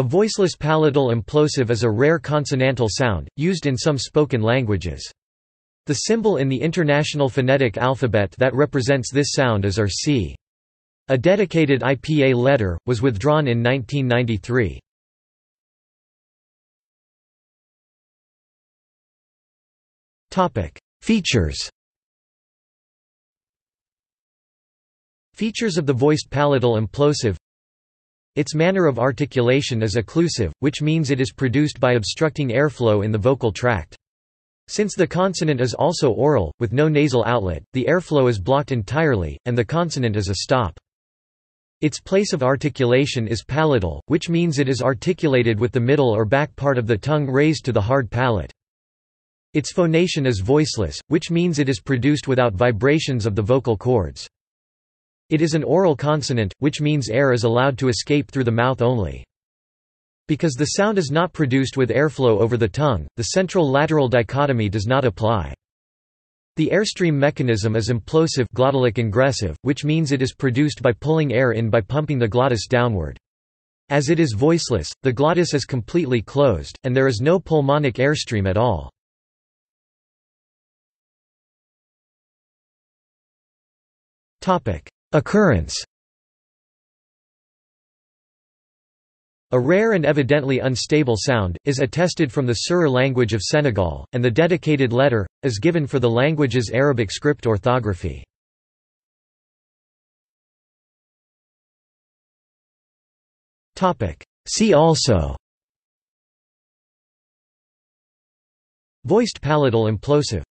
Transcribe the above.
A voiceless palatal implosive is a rare consonantal sound, used in some spoken languages. The symbol in the International Phonetic Alphabet that represents this sound is RC. A dedicated IPA letter, was withdrawn in 1993. Features Features of the voiced palatal implosive Its manner of articulation is occlusive, which means it is produced by obstructing airflow in the vocal tract. Since the consonant is also oral, with no nasal outlet, the airflow is blocked entirely, and the consonant is a stop. Its place of articulation is palatal, which means it is articulated with the middle or back part of the tongue raised to the hard palate. Its phonation is voiceless, which means it is produced without vibrations of the vocal cords. It is an oral consonant, which means air is allowed to escape through the mouth only. Because the sound is not produced with airflow over the tongue, the central-lateral dichotomy does not apply. The airstream mechanism is implosive glottalic ingressive, which means it is produced by pulling air in by pumping the glottis downward. As it is voiceless, the glottis is completely closed, and there is no pulmonic airstream at all. Occurrence A rare and evidently unstable sound, is attested from the Serer language of Senegal, and the dedicated letter, is given for the language's Arabic script orthography. See also Voiced palatal implosive